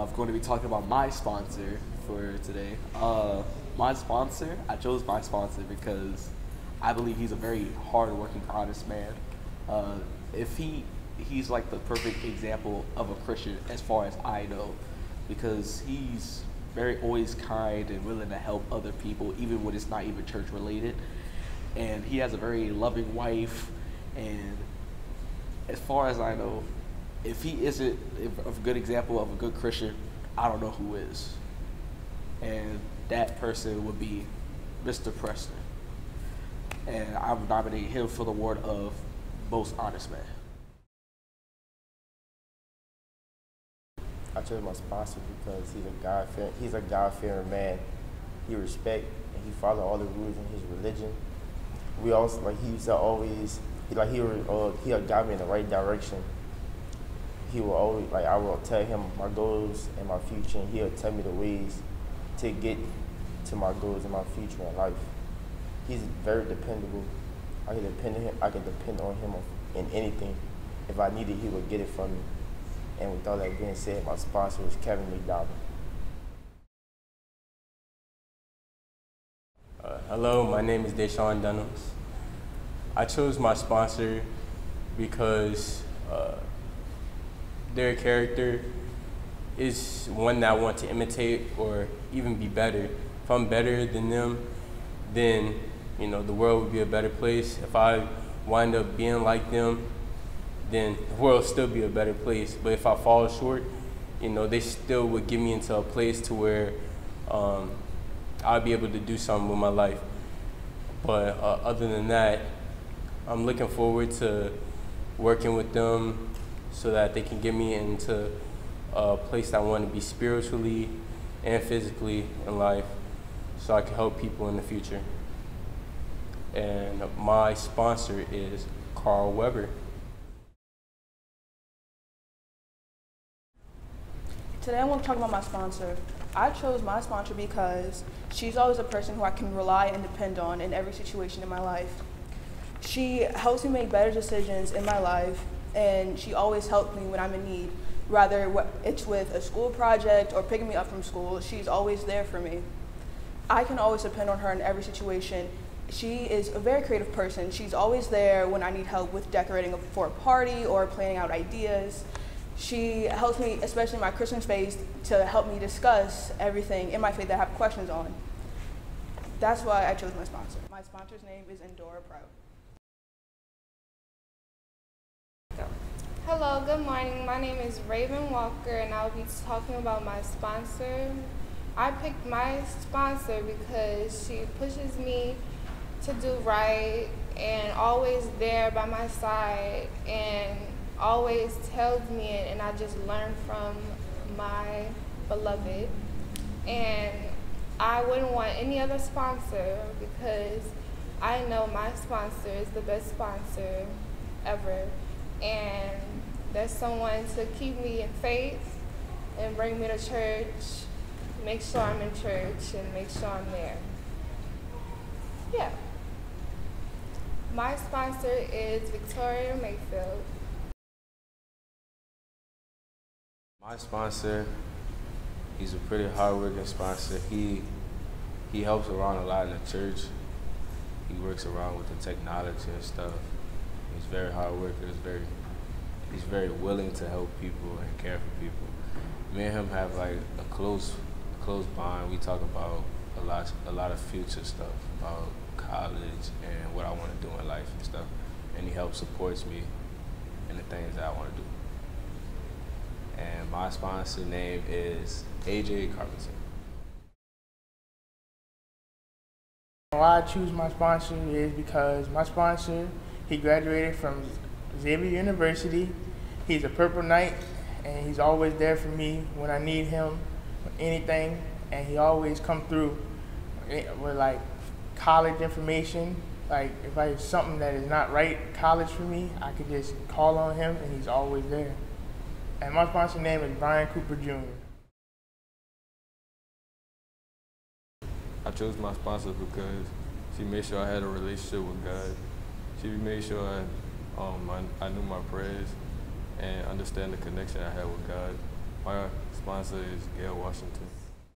uh, going to be talking about my sponsor for today. Uh, my sponsor, I chose my sponsor because I believe he's a very hardworking, honest man. Uh, if he, he's like the perfect example of a Christian as far as I know, because he's very always kind and willing to help other people, even when it's not even church related. And he has a very loving wife, and as far as I know, if he isn't a good example of a good Christian, I don't know who is. And that person would be Mr. Preston. And I would nominate him for the award of most honest man. I chose my sponsor because he's a God he's a God fearing man. He respect and he follow all the rules in his religion. We also like he used to always he like he uh, he'll guide me in the right direction. He will always like I will tell him my goals and my future, and he'll tell me the ways to get to my goals and my future in life. He's very dependable. I can depend on him. I can depend on him in anything. If I need it, he will get it for me. And with all that being said, my sponsor is Kevin McDonald. Uh, hello, my name is Deshaun Dunhams. I chose my sponsor because uh, their character is one that I want to imitate or even be better. If I'm better than them, then you know the world would be a better place. If I wind up being like them, then the world still be a better place. But if I fall short, you know they still would get me into a place to where um, I'll be able to do something with my life. But uh, other than that, I'm looking forward to working with them so that they can get me into a place I want to be spiritually and physically in life so I can help people in the future. And my sponsor is Carl Weber. Today I want to talk about my sponsor. I chose my sponsor because she's always a person who I can rely and depend on in every situation in my life. She helps me make better decisions in my life, and she always helps me when I'm in need. Whether it's with a school project or picking me up from school, she's always there for me. I can always depend on her in every situation. She is a very creative person. She's always there when I need help with decorating for a party or planning out ideas. She helps me, especially my Christian faith, to help me discuss everything in my faith that I have questions on. That's why I chose my sponsor. My sponsor's name is Endora Prout. Hello, good morning. My name is Raven Walker, and I'll be talking about my sponsor. I picked my sponsor because she pushes me to do right and always there by my side and always tells me it, and I just learn from my beloved. And I wouldn't want any other sponsor because I know my sponsor is the best sponsor ever. And there's someone to keep me in faith and bring me to church, make sure I'm in church, and make sure I'm there. Yeah. My sponsor is Victoria Mayfield. My sponsor, he's a pretty hardworking sponsor. He he helps around a lot in the church. He works around with the technology and stuff. He's very hard worker. He's very he's very willing to help people and care for people. Me and him have like a close close bond. We talk about a lot a lot of future stuff about college and what I want to do in life and stuff. And he helps supports me in the things that I want to do. And my sponsor name is AJ Carpenter. Why I choose my sponsor is because my sponsor, he graduated from Xavier University. He's a Purple Knight, and he's always there for me when I need him, for anything, and he always come through eh, with like college information. Like if I have something that is not right college for me, I could just call on him, and he's always there. And my sponsor name is Brian Cooper Jr. I chose my sponsor because she made sure I had a relationship with God. She made sure I um, I, I knew my prayers and understand the connection I had with God. My sponsor is Gail Washington.